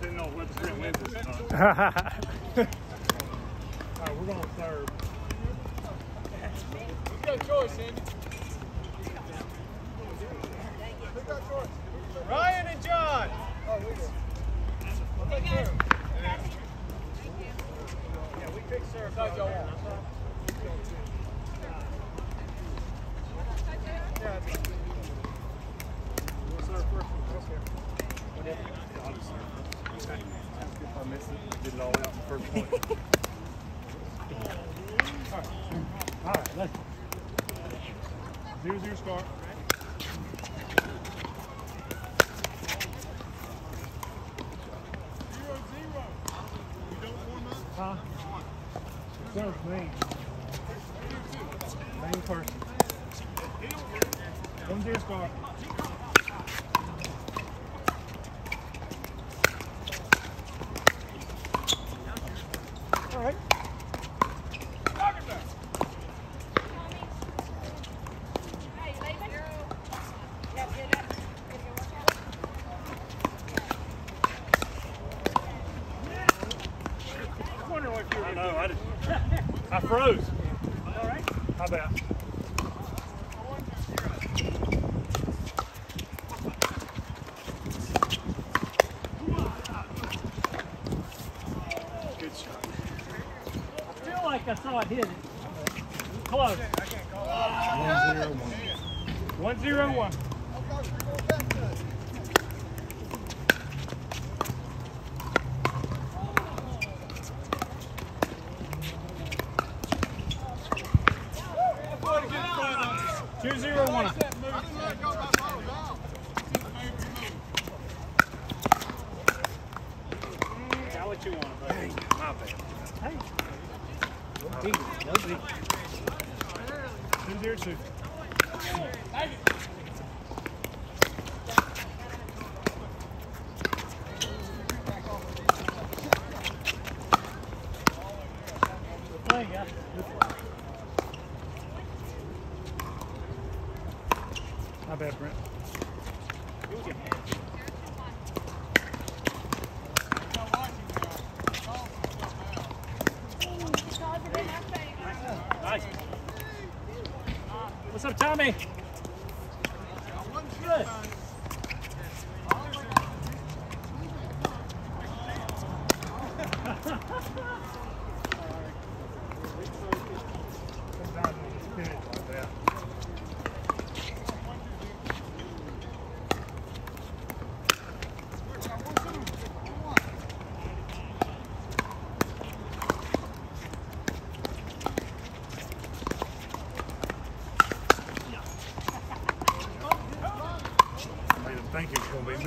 Depending on what the wins this All right, we're going third. You got a choice, Andy. Who got choice? Ryan and John. Oh, we. Yeah, we pick Sarah. That's y'all want. Yeah, it's fine. You want Sarah first? Okay. I'll just serve. If I miss it, get it all All right, let's. Main person. One zero start. All right. I'm wondering if you I know, I just, I froze. All right. How about? Good shot. I feel like I saw it hit it. Close. One zero one. One zero one. Two zero one. Got what you want, buddy. My bad. Hey. No big, no big. Two zero two. Play, guys. My bad, Brent.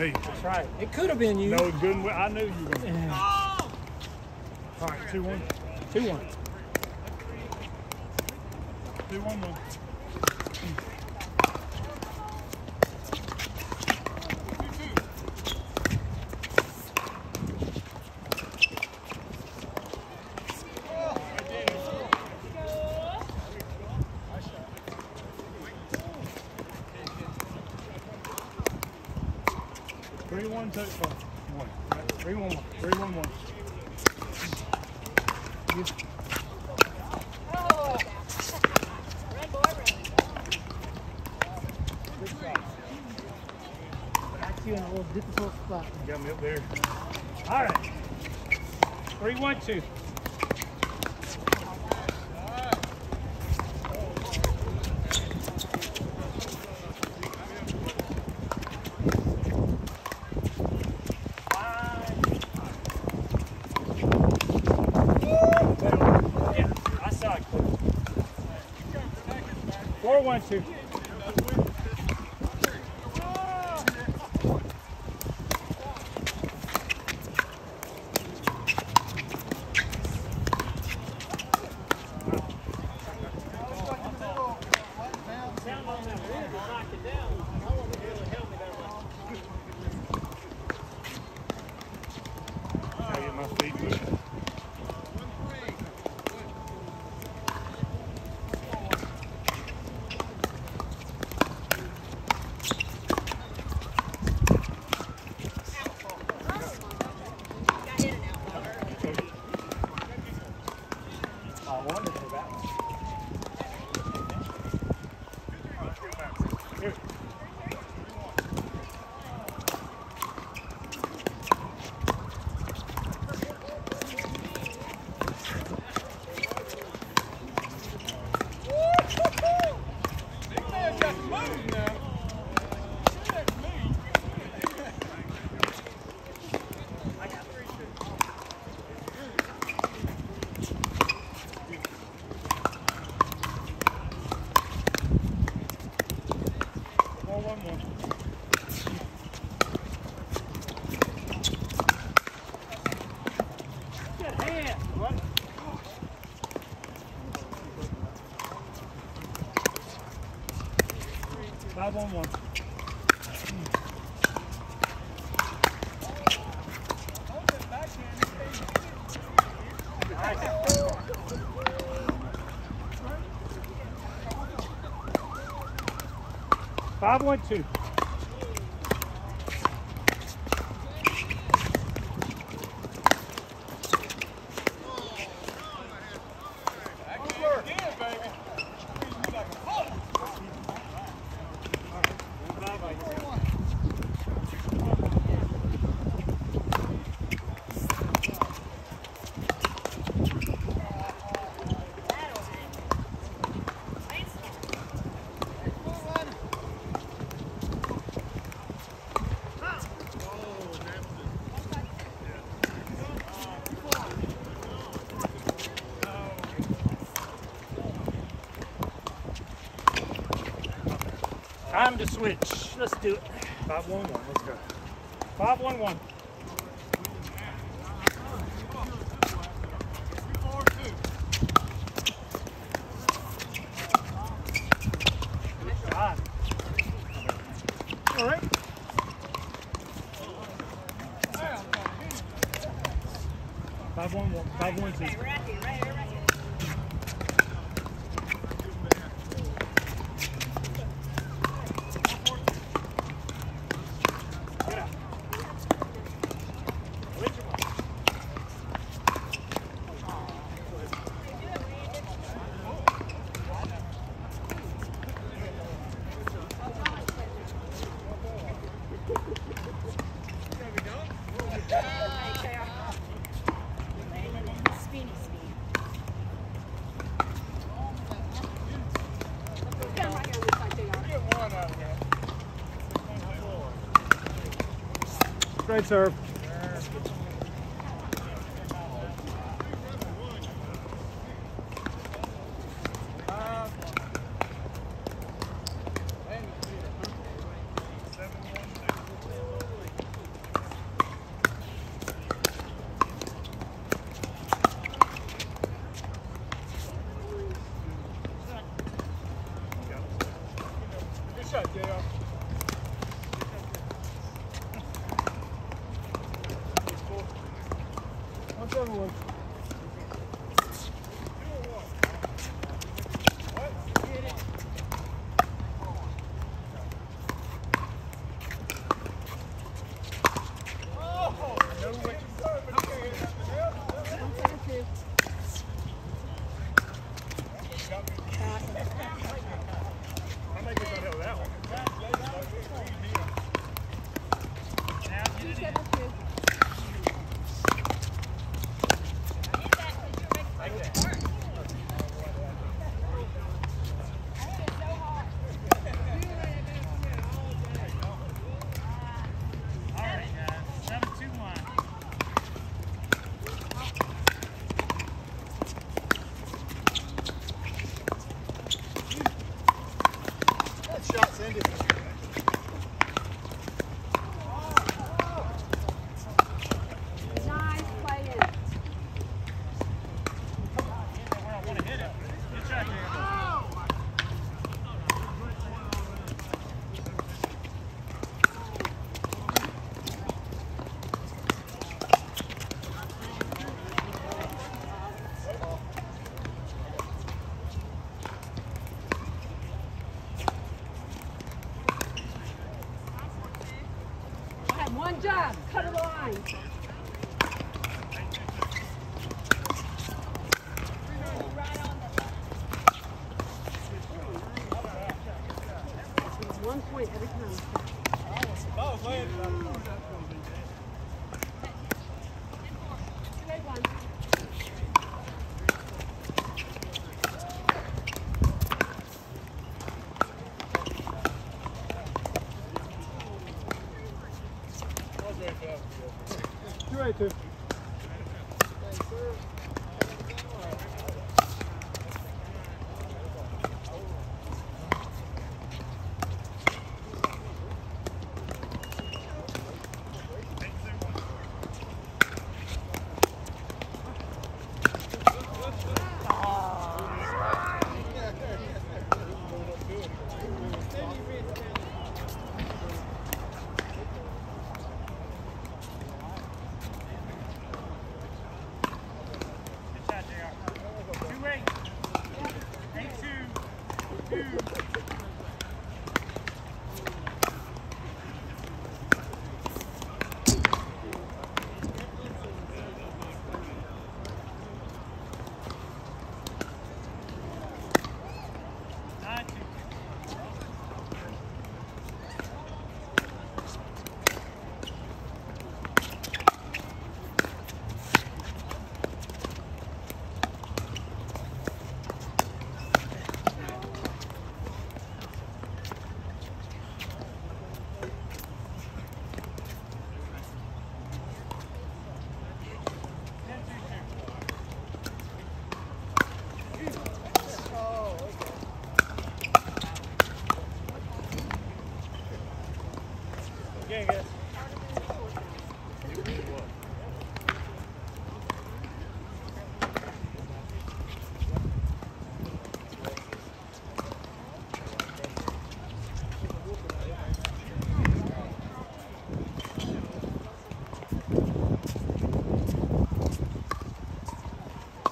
me. That's right. It could have been you. No, good. I knew you were going to. All right, 2 1. 2 1. 2 1 1. touch ball. One. Right. Three, one, one. Three, one, one. Yeah. in a little difficult spot. You got me up there. All right. Three, one, two. Four one two. Gotta wonderful that one. 5-1-1 Five one two. the switch. Let's do it. 511, let's go. 511. Great serve. one point every time. Two eight two.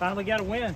Finally got a win.